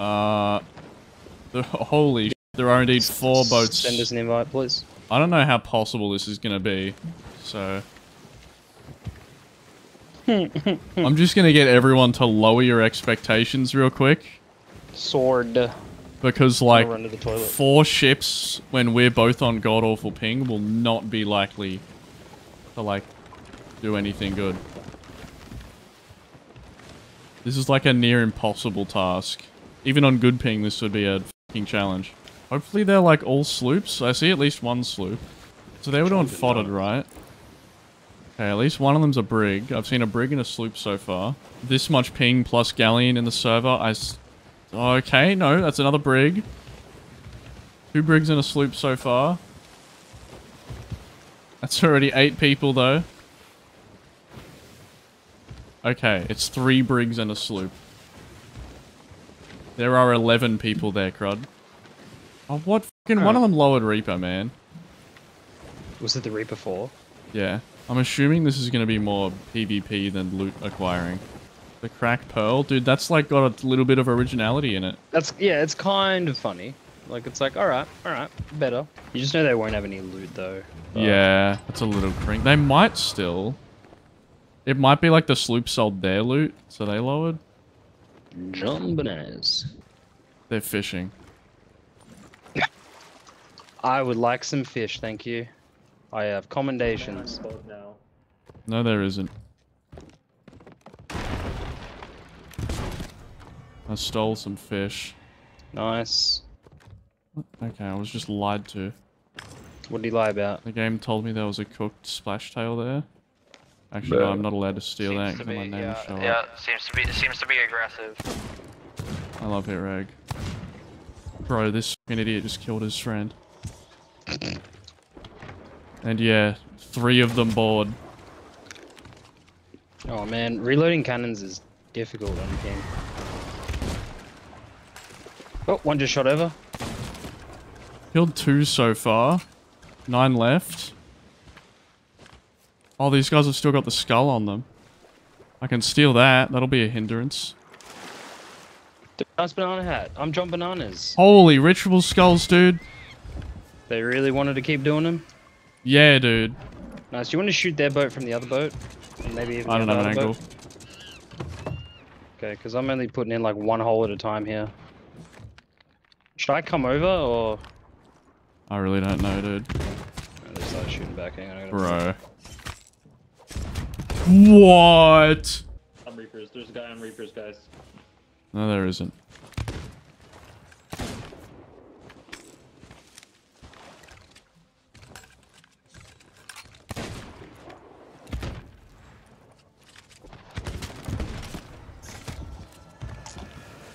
Uh, the, holy there are indeed four boats. Send us an invite, please. I don't know how possible this is gonna be, so... I'm just gonna get everyone to lower your expectations real quick. Sword. Because, like, run to the toilet. four ships when we're both on god awful ping will not be likely to, like, do anything good. This is like a near impossible task. Even on good ping, this would be a fucking challenge. Hopefully they're, like, all sloops. I see at least one sloop. So they were doing foddered, right? Okay, at least one of them's a brig. I've seen a brig and a sloop so far. This much ping plus galleon in the server. I s okay, no, that's another brig. Two brigs and a sloop so far. That's already eight people, though. Okay, it's three brigs and a sloop. There are 11 people there, Crud. Oh, what fucking... One of them lowered Reaper, man. Was it the Reaper 4? Yeah. I'm assuming this is going to be more PvP than loot acquiring. The crack pearl? Dude, that's like got a little bit of originality in it. That's yeah, it's kind of funny. Like it's like, alright, alright, better. You just know they won't have any loot though. but- Yeah, that's a little crink. They might still. It might be like the sloop sold their loot, so they lowered. John Bananas. They're fishing. I would like some fish, thank you. I have commendations. No, there isn't. I stole some fish. Nice. Okay, I was just lied to. What did he lie about? The game told me there was a cooked splash tail there. Actually, no, I'm not allowed to steal that Seems to because my name will yeah, show yeah, up. seems to be seems to be aggressive. I love hit reg. Bro, this fucking idiot just killed his friend. And yeah, three of them bored. Oh man, reloading cannons is difficult on the game. Oh, one just shot over. Killed two so far. Nine left. Oh, these guys have still got the skull on them. I can steal that. That'll be a hindrance. Nice banana hat. I'm John Bananas. Holy ritual skulls, dude. They really wanted to keep doing them. Yeah, dude. Nice. Do you want to shoot their boat from the other boat? And maybe even I don't other an boat? angle. Okay, because I'm only putting in like one hole at a time here. Should I come over or? I really don't know, dude. They started shooting back. Hang on, I Bro. What? On Reapers. There's a guy on Reapers, guys. No, there isn't.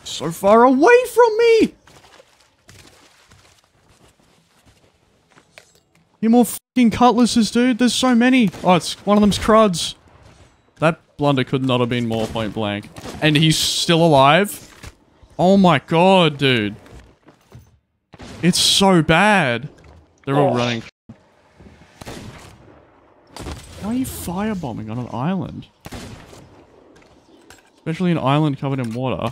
So far away from me! Need more fucking cutlasses, dude. There's so many. Oh, it's one of them's cruds. Blunder could not have been more point blank. And he's still alive? Oh my god, dude. It's so bad. They're all Oh. running. Why are you firebombing on an island? Especially an island covered in water.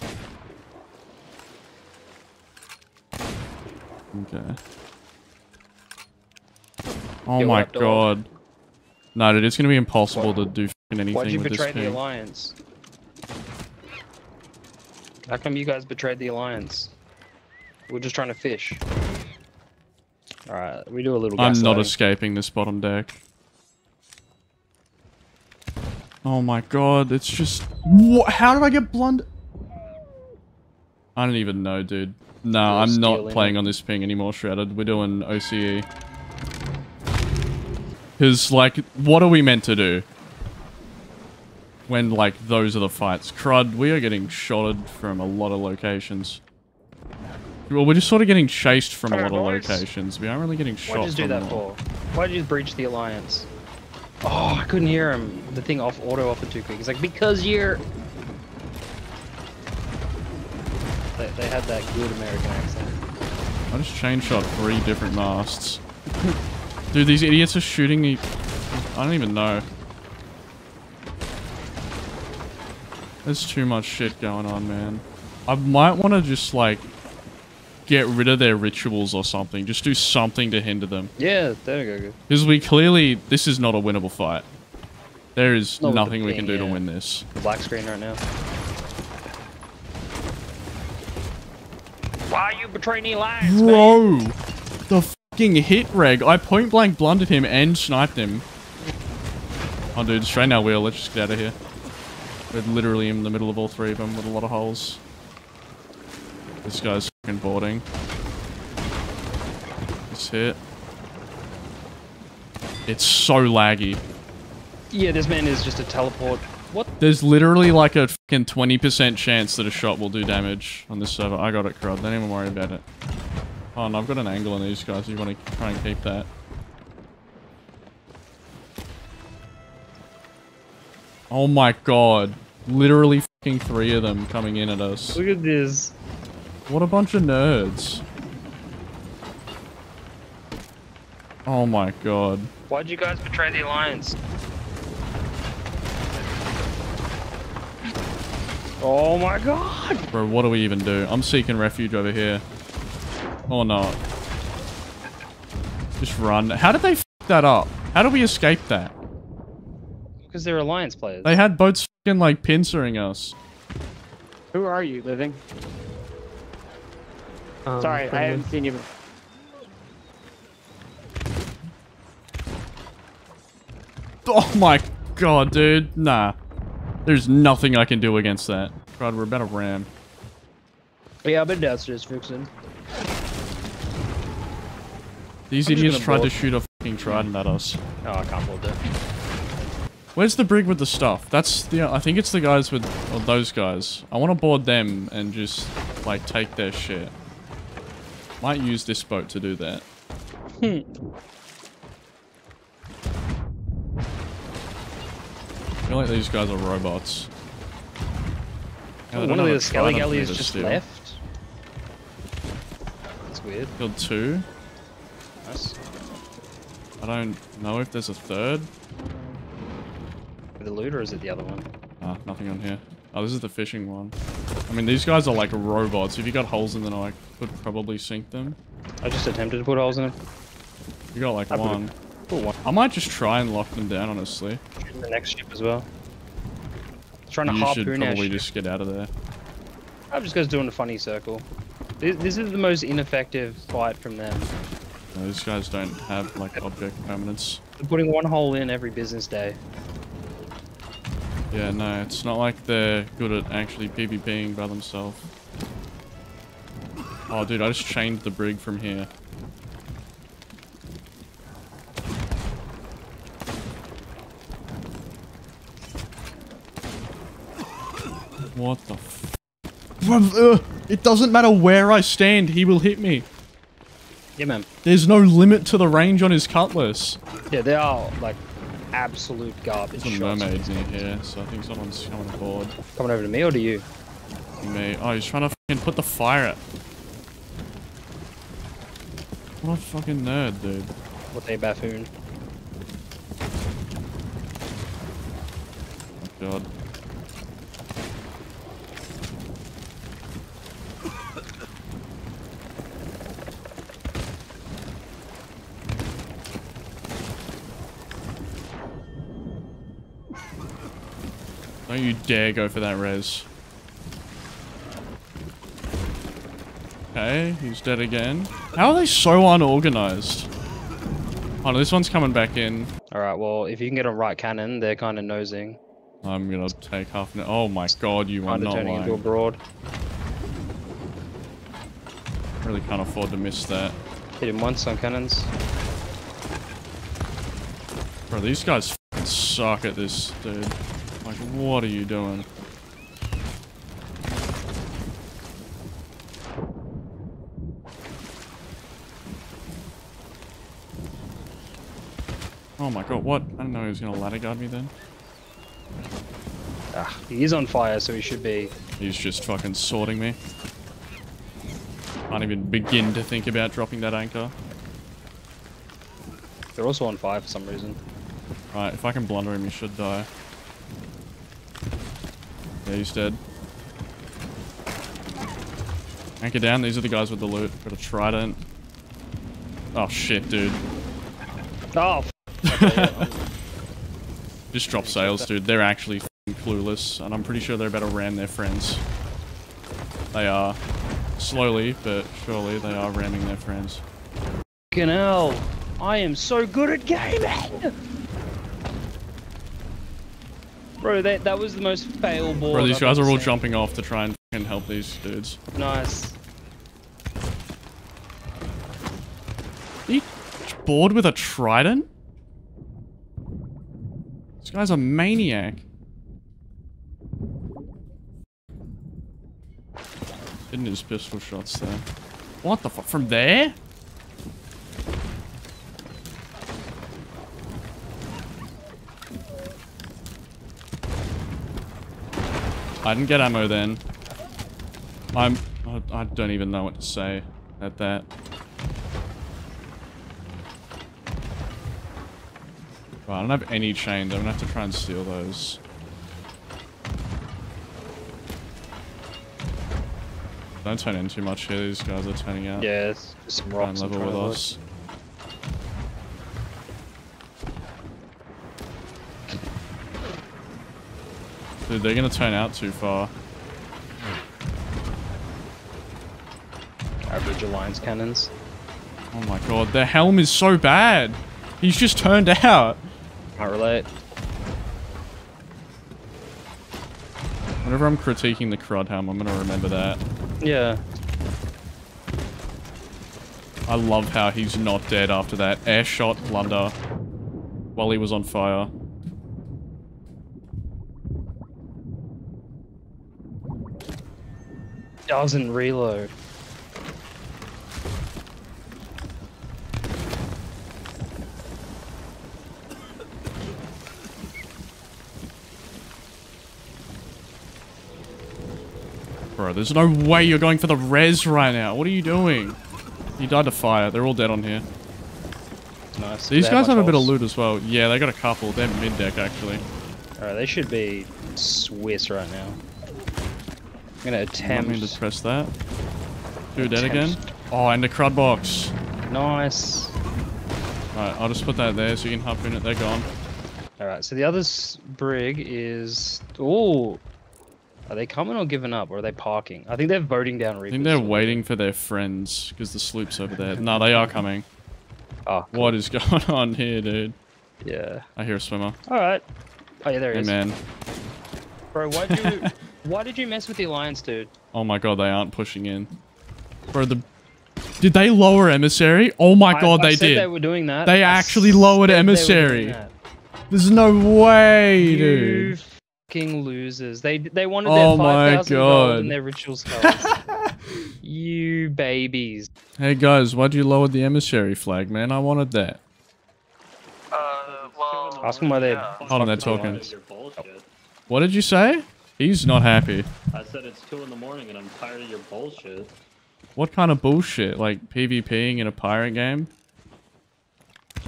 Okay. Oh my god. No, dude, it's gonna be impossible to do anything Why'd you with betray this the alliance? How come you guys betrayed the alliance? We're just trying to fish. Alright, we do a little I'm not escaping this bottom deck. Oh my god, it's just... What? How did I get blundered? I don't even know, dude. No, I'm not playing on this ping anymore, Shredded. We're doing OCE. Because, like, what are we meant to do? When, like, those are the fights. Crud, we are getting shotted from a lot of locations. Well, we're just sort of getting chased from a lot of locations. We aren't really getting shot Why'd you do that for? Why'd you breach the alliance? Oh, I couldn't hear him. The thing off auto offered too quick. He's like, because you're. They, they had that good American accent. I just chain shot three different masts. Dude, these idiots are shooting me. I don't even know. There's too much shit going on, man. I might want to just like get rid of their rituals or something. Just do something to hinder them. Yeah, there you go. Because we clearly, this is not a winnable fight. There is Not with the nothing we can ping, do to win this. The black screen right now. Why are you betraying the lines, Bro! The fucking hit reg. I point blank blundered him and sniped him. Oh, dude, straighten our wheel. Let's just get out of here. We're literally in the middle of all three of them with a lot of holes. This guy's fucking boarding. This hit. It's so laggy. Yeah, this man is just a teleport. What? There's literally like a fucking 20% chance that a shot will do damage on this server. I got it, crud. Don't even worry about it. Oh, and I've got an angle on these guys. You want to try and keep that. Oh my god. Literally fucking three of them coming in at us. Look at this. What a bunch of nerds. Oh my god. Why'd you guys betray the alliance? Oh my god! Bro, what do we even do? I'm seeking refuge over here. Or not. Just run. How did they f that up? How did we escape that? Because they're alliance players. They had boats fucking like pincering us. Who are you, living? Um, Sorry, I haven't seen you. Oh my god, dude. Nah. There's nothing I can do against that. God, we're about to ram. yeah, I've been downstairs fixing. These I'm idiots tried to shoot a fucking trident at us. Oh, I can't hold that. Where's the brig with the stuff? That's the. I think it's the guys with or those guys. I want to board them and just like take their shit. Might use this boat to do that. I feel like these guys are robots. Oh, one of the Skelly Galleys just steal. left. That's weird. Killed two. I don't know if there's a third. The loot or is it the other one? Ah, nothing on here. Oh, this is the fishing one. I mean, these guys are like robots. If you got holes in them, I could probably sink them. I just attempted to put holes in it. You got like I one. Put one I might just try and lock them down, honestly. in the next ship as well. Trying to You should harpoon our probably ship. just get out of there. I'm just guys doing a funny circle. This, this is the most ineffective fight from them. No, these guys don't have like object permanence. They're putting one hole in every business day. Yeah, no, it's not like they're good at actually PvPing by themselves. Oh, dude, I just chained the brig from here. What the f- uh, It doesn't matter where I stand, he will hit me. Yeah, man. There's no limit to the range on his cutlass. Yeah, they are like absolute garbage There's a shots. mermaid near here, so I think someone's coming aboard. Coming over to me or to you? Me. Oh, he's trying to fucking put the fire out. What a fucking nerd, dude. What a buffoon. Oh, God. Don't you dare go for that res. Okay, he's dead again. How are they so unorganized? Oh, no, this one's coming back in. Alright, well, if you can get a right cannon, they're kind of nosing. I'm gonna take half an Oh my god, you are Kind not turning into a broad. Really can't afford to miss that. Hit him once on cannons. Bro, these guys suck at this, dude. Like, what are you doing? Oh my god, what? I didn't know he was gonna ladder guard me then. Ah, he is on fire, so he should be. He's just fucking sorting me. Can't even begin to think about dropping that anchor. They're also on fire for some reason. Right, if I can blunder him, he should die. Yeah, he's dead. Anchor down. These are the guys with the loot. Got a trident. Oh shit, dude. Oh, okay. Just drop sails, dude. They're actually clueless, and I'm pretty sure they're about to ram their friends. They are. Slowly, but surely, they are ramming their friends. Fucking hell. I am so good at gaming! Bro, that, that was the most fail board. Bro, these I've guys are all seen. jumping off to try and f***ing help these dudes. Nice. Are you bored with a trident? This guy's a maniac. Hitting his pistol shots there. What the fuck? From there? I didn't get ammo then. I'm... I- don't even know what to say at that. Right, I don't have any chains. I'm gonna have to try and steal those. Don't turn in too much here. These guys are turning out. Yeah, it's some Try and level with us. Dude, they're gonna turn out too far. Average alliance cannons. Oh my god, the helm is so bad. He's just turned out. Can't relate. Whenever I'm critiquing the crud helm, I'm gonna remember that. Yeah. I love how he's not dead after that air shot blunder while he was on fire. Doesn't reload. Bro, there's no way you're going for the res right now. What are you doing? You died to fire. They're all dead on here. Nice. These guys have a bit of loot as well. Yeah, they got a couple. They're mid-deck, actually. Alright, they should be Swiss right now. I'm gonna I attempt. mean to press that. Do dead Attempts. again. Oh, and the crud box. Nice. Alright, I'll just put that there so you can hop in it. They're gone. Alright, so the other brig is. Ooh. Are they coming or giving up, or are they parking? I think they're voting down I think they're waiting for their friends because the sloop's over there. No, they are coming. Oh, cool. What is going on here, dude? Yeah. I hear a swimmer. Alright. Oh, yeah, there he Hey, is. man. Bro, why did you. why did you mess with the Alliance, dude? Oh my god, they aren't pushing in. Bro, the... Did they lower emissary? Oh my I- god, I they said did. They were doing that. They I actually lowered said they were doing emissary. There's no way, You dude. fucking losers. They they wanted Oh their my 5,000 gold God. and their ritual skulls. you babies. Hey guys, why'd you lower the emissary flag, man? I wanted that. Uh, well. Ask them why they. yeah. Hold on, they're talking. tired of your bullshit. What did you say? He's not happy. I said it's two in the morning and I'm tired of your bullshit. What kind of bullshit? Like PvPing in a pirate game?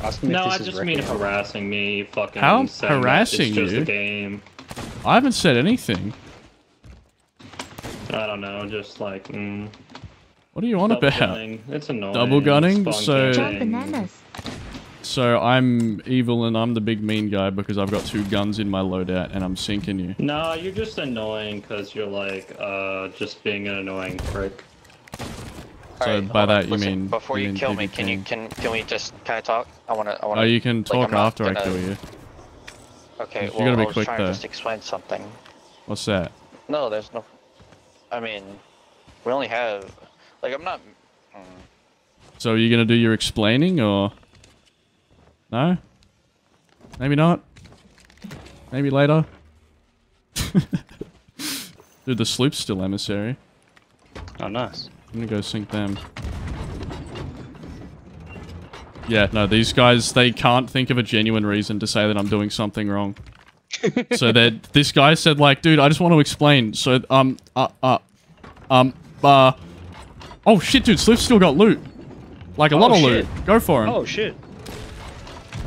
Ask them if No, I just mean wrecking. harassing me. Fucking How saying harassing it's just you? a game. I haven't said anything. I don't know, just like mm, What are you on double about? gunning. It's annoying. Double gunning? So- Jump bananas. So I'm evil and I'm the big mean guy because I've got two guns in my loadout and I'm sinking you. No, you're just annoying because you're like uh just being an annoying prick. So Alright, by hold on. that you Listen, mean before you, mean kill me, can you can can we just can I talk? I wanna I wanna. Oh, you can talk I'm after I gonna- kill you. Okay, You well gotta be I was quick, trying though. to just explain something. What's that? No, there's no. I mean, we only have like I'm not. mm, So are you gonna do your explaining or no? Maybe not. Maybe later. Dude, the sloop's still emissary. Oh, nice. I'm gonna go sink them. Yeah, no, these guys, they can't think of a genuine reason to say that I'm doing something wrong. so that this guy said like, dude, I just want to explain. So, um, uh, uh, um, uh, oh shit, dude, Sliff still got loot. Like a Oh, lot of shit. loot. Go for him. Oh shit.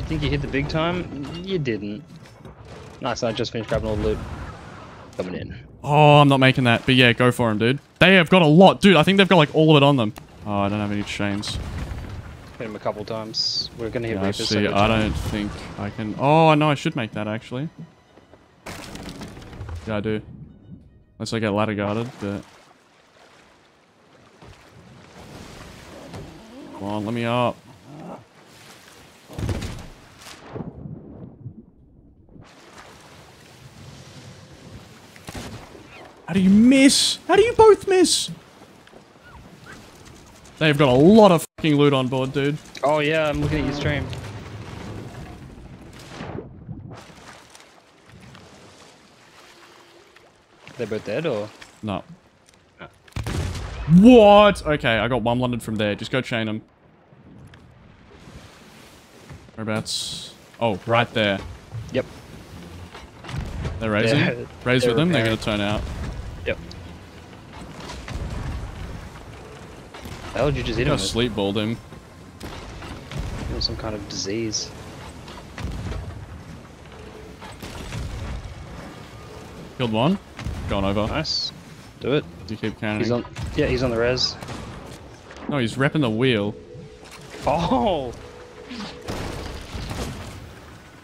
You think you hit the big time? You didn't. Nice, I just finished grabbing all the loot. Coming in. Oh, I'm not making that. But yeah, go for him, dude. They have got a lot. Dude, I think they've got like all of it on them. Oh, I don't have any chains. Hit him a couple times. We're gonna hit Yeah, I Reapers. see. I don't think I can... Oh, no, I should make that, actually. Yeah, I do. Unless I get ladder guarded, but... Come on, let me up. How do you miss? How do you both miss? They've got a lot of fucking loot on board, dude. Oh yeah, I'm looking at your stream. They're both dead or? No. What? Okay, I got one landed from there. Just go chain them. Whereabouts? Oh, right there. Yep. They're raising. They're- Raise they're with them. They're gonna turn out. How did you just hit him? sleep balled him. Him with Some kind of disease. Killed one. Gone over. Nice. Do it. You keep counting. He's on. Yeah, he's on the res. No, he's repping the wheel. Oh.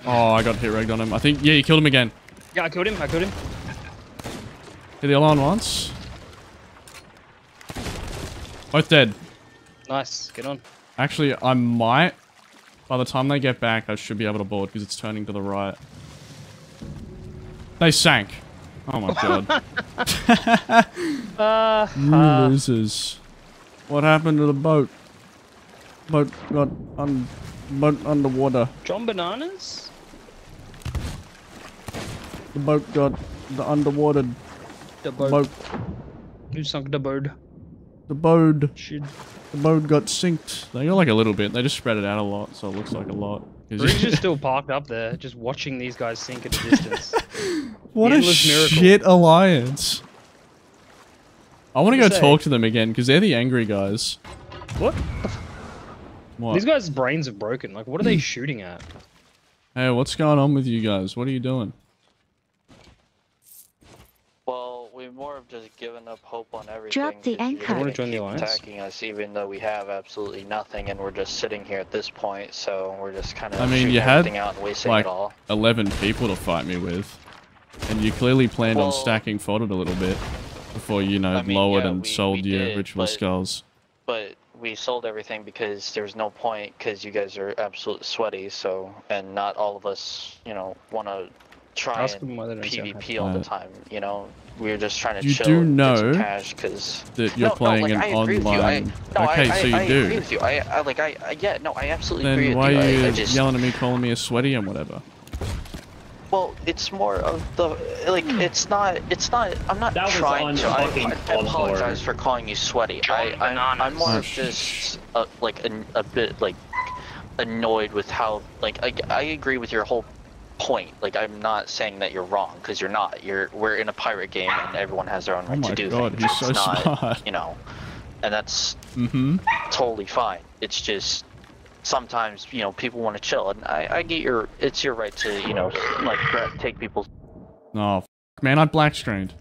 Oh, I got hit rigged on him. I think. Yeah, you killed him again. Yeah, I killed him. I killed him. Hit the one once. Both dead. Nice. Get on. Actually, I might. By the time they get back, I should be able to board because it's turning to the right. They sank. Oh my god. Uh, You uh, losers. What happened to the boat? Boat got un boat underwater. John Bananas? The boat got the underwater The boat. You sunk the bird. The boat. Shit. The boat got sinked. They got like a little bit. They just spread it out a lot, so it looks like a lot. Briggs you- is still parked up there, just watching these guys sink at a distance. what a endless miracle. shit alliance. I want to go What'd talk to them again because they're the angry guys. what? What? These guys' brains are broken. Like, what are they hmm. shooting at? Hey, what's going on with you guys? What are you doing? Well, we more have just given up hope on everything. Drop the 'cause you anchor. guys Wanna join the keep alliance? Attacking us, even though we have absolutely nothing, and we're just sitting here at this point. So we're just kind of. I mean, shooting you had, everything out and wasting like it all. 11 people to fight me with. And you clearly planned on Well- stacking fodder a little bit before, you know, I mean, lowered yeah, and we- sold we your did, ritual but- skulls. But we sold everything because there's no point because you guys are absolutely sweaty. So and not all of us, you know, want to try Ask and them why they don't sound PvP all the time. You know, we're just trying to You chill do and get some know cash because. That you're no, playing no, like, an I agree with you. I, online. no, okay, I, so you I do. agree with you. I, I like I, I yeah no I absolutely agree Then with why you. are you I just yelling at me, calling me a sweaty and whatever? well it's more of the like it's not it's not I'm not That trying to I, I apologize for calling you sweaty. I, I I'm more Oh, of just uh, like an, a bit like annoyed with how like I, I agree with your whole point. Like I'm not saying that you're wrong because you're not. You're we're in a pirate game and everyone has their own Oh right my to do god, things. he's so It's not, smart. You know, and that's Mm-hmm. totally fine. It's just sometimes you know people want to chill, and I, I get your it's your right to you know like take people's Oh, man, I black screened.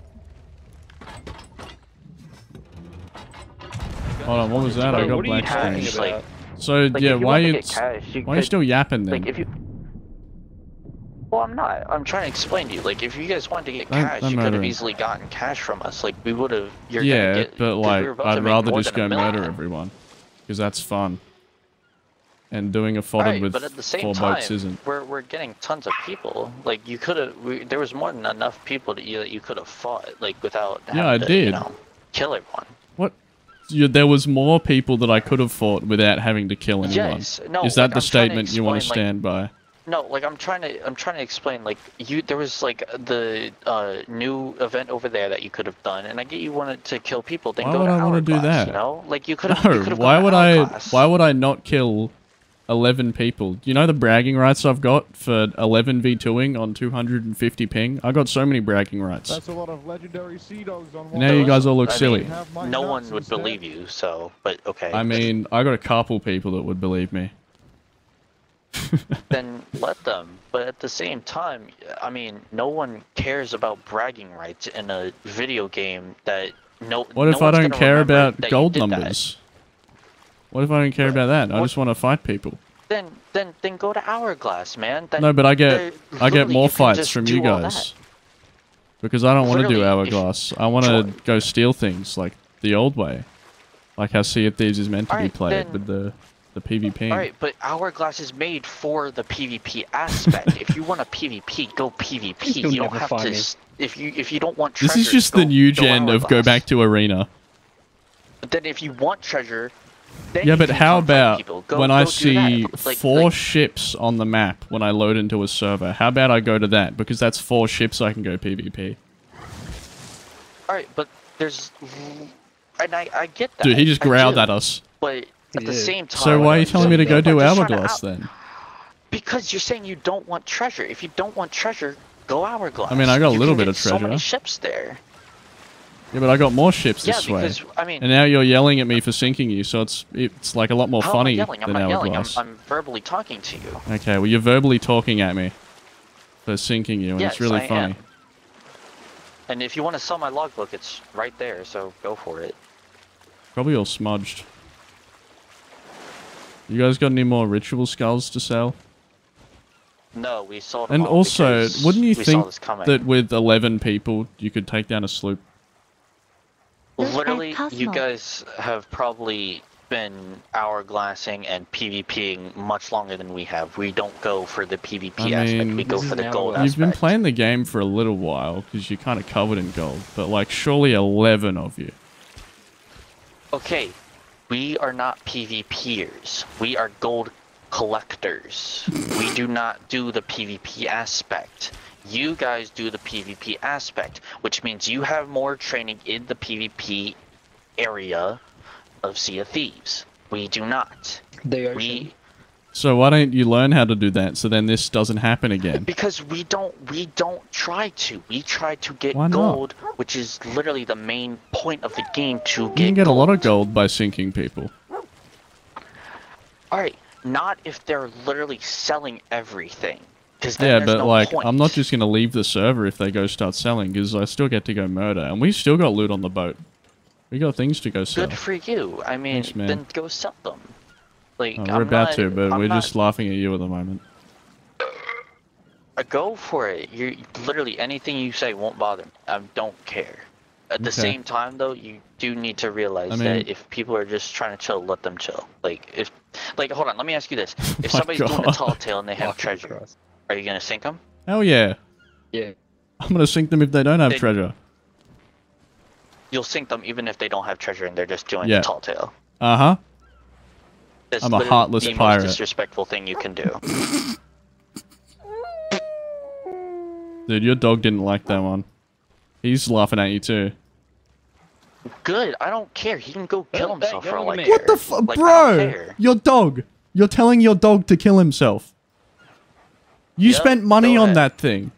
Hold on, what was that? I got what are you black talking screened. Like- So, like yeah, why want to you, get cash, why are you still yapping then? like if you. Well, I'm not. I'm trying to explain to you. Like, if you guys wanted to get Don't- cash, don't you could have easily gotten cash from us. Like, we would have. You're yeah, gonna get, but we like, I'd rather just go murder everyone. Because that's fun. And doing a fodder Right, with but at the same four time, boats isn't. we're we're getting tons of people. Like you could have, there was more than enough people that you that you could have fought like without. Yeah, having I to, You did. know, kill everyone. What? You, there was more people that I could have fought without having to kill anyone. Yes. No. Is that like, the I'm statement you want to explain, like, stand by? No, like I'm trying to I'm trying to explain like you there was like the uh, new event over there that you could have done and I get you wanted to kill people then Why go would to I wanna do that? you know like you could have No, why would I? Why would I not kill eleven people? You know the bragging rights I've got for eleven v 2ing on two hundred and fifty ping. I got so many bragging rights. That's a lot of legendary sea dogs on one. Now you guys all look I silly. Have my no one would instead. believe you so but okay I mean, I got a couple people that would believe me. Then let them. But at the same time, I mean, no one cares about bragging rights in a video game that no. What no if I don't care about gold did that. numbers? What if I don't care about that? I What- just want to fight people. Then, then, then go to Hourglass, man. Then No, but I get I get more fights from you guys. Because I don't want to do hourglass. I want to go steal things like the old way, like how Sea of Thieves is meant to be played then- with the the PvP. All right, but Hourglass is made for the PvP aspect. if you want a PvP, go PvP. You'll you don't have to. me. If you if you don't want This is just go, the new gen of go back to arena. But then if you want treasure, then Yeah, but how about. Go- when go I see. Like- four like- ships on the map when I load into a server? How about I go to that because that's four ships I can go PvP. all right, but there's, and I I get that. Dude, he just growled at us. But at He the same time, So why are you telling me to go do People are just trying to hourglass out- then? Because you're saying you don't want treasure. If you don't want treasure, go hourglass. I mean, I got a You little can bit get of So many treasure. ships there. Yeah, but I got more ships Yeah, this way. because I mean, And now you're yelling at me for sinking you, so it's it's like a lot more oh, how funny am I yelling? I'm than yelling. I'm, hourglass. I'm verbally talking to you. Okay, well you're verbally talking at me for sinking you, and yes, it's really I funny. am. And if you want to sell my logbook, it's right there. So go for it. Probably all smudged. You guys got any more ritual skulls to sell? No, we sold. And all also, wouldn't you think that with 11 people you could take down a sloop? Literally, you guys have probably been hourglassing and PvPing much longer than we have. We don't go for the PvP I aspect. mean- We go for the gold hourglass. You've been playing the game for a little while because you're kind of covered in gold, but like surely 11 of you. Okay, we are not PvPers. We are gold collectors. we do not do the PvP aspect. You guys do the PvP aspect, which means you have more training in the PvP area of Sea of Thieves. We do not. They are We So why don't you learn how to do that so then this doesn't happen again? because we don't we don't try to. We try to get gold, which is literally the main point of the game to You get can get a lot of gold. gold by sinking people. Alright, not if they're literally selling everything. Because Yeah, but like, I'm not just gonna leave the server if they go start selling, because I still get to go murder, and we still got loot on the boat. We got things to go sell. Good for you. I mean, Thanks, then go sell them. Like, Oh, I'm we're about not- to, but I'm we're not- just laughing at you at the moment. Uh, Go for it. You literally anything you say won't bother me. I don't care. At the Okay. same time, though, you do need to realize I mean- that if people are just trying to chill, let them chill. Like if, like, hold on, let me ask you this: If my somebody's doing a tall tale and they have Fucking treasure, are you gonna sink them? Hell yeah! Yeah. I'm gonna sink them if they don't have They- treasure. You'll sink them even if they don't have treasure and they're just doing Yeah. a tall tale. Uh huh. That's I'm a heartless the pirate. most disrespectful thing you can do. Dude, your dog didn't like that one. He's laughing at you too. Good. I don't care. He can go kill Hey, himself for all I care. What the fuck, Like, bro? Your dog. You're telling your dog to kill himself. You Yep, spent money on ahead. that thing.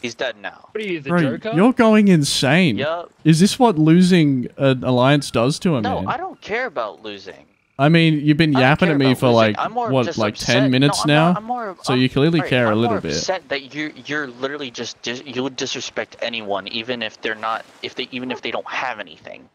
What? He's dead now. What are you, the Bro, Joker? you're going insane. Yup. Is this what losing an alliance does to him? No, man? I don't care about losing. I mean, you've been yapping at me for losing. like I'm more what, like upset- ten minutes no, I'm now. More, I'm more, so I'm- you clearly alright, care a I'm little more bit. upset that you're you're literally just dis- you would disrespect anyone, even if they're not, if they even if they don't have anything.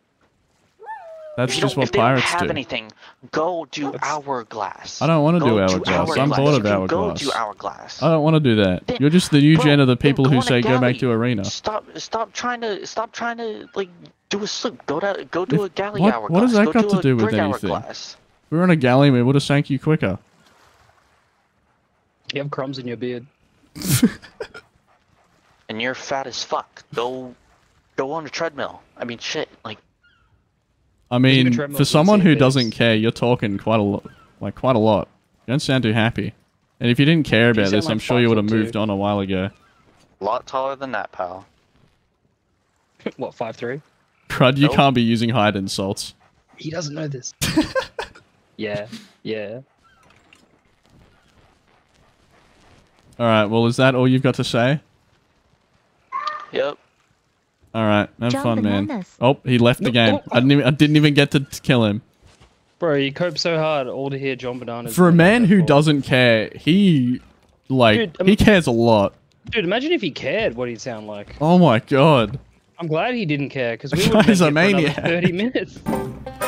That's if you just don't, what if they don't pirates have do. anything, go do hourglass. I don't want to do hourglass. I'm bored of hourglass. Go do hourglass. I don't want to do that. Then- You're just the new bro, gen of the people who say go back to arena. Stop! Stop trying to stop trying to like do a sloop. Go to go do If- a galley what- hourglass. what has that go got to do with brig anything? Hourglass. If we were on a galley, we would have sank you quicker. You have crumbs in your beard. And you're fat as fuck. Go, go on a treadmill. I mean, shit. Like, I mean, for someone who doesn't care, you're talking quite a lot, like quite a lot. You don't sound too happy. And if you didn't care about this, like I'm sure you would have moved two. on a while ago. a lot taller than that, pal. what, five three? Crud, you Nope. can't be using hide insults. He doesn't know this. yeah, yeah. All right. Well, is that all you've got to say? Yep. All right. Have John fun, man. Oh, he left the game. oh, I didn't. Even, I didn't even get to kill him. Bro, you cope so hard all to hear John Bananas. For a man who forward. doesn't care, he like Dude, um, he cares a lot. Dude, imagine if he cared what he'd sound like. Oh my god. I'm glad he didn't care because we would have been a here for another maniac. 30 minutes.